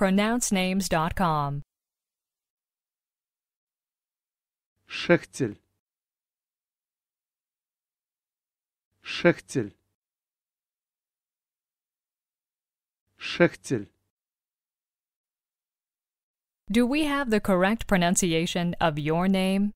PronounceNames.com. шехтель шехтель шехтель Do we have the correct pronunciation of your name?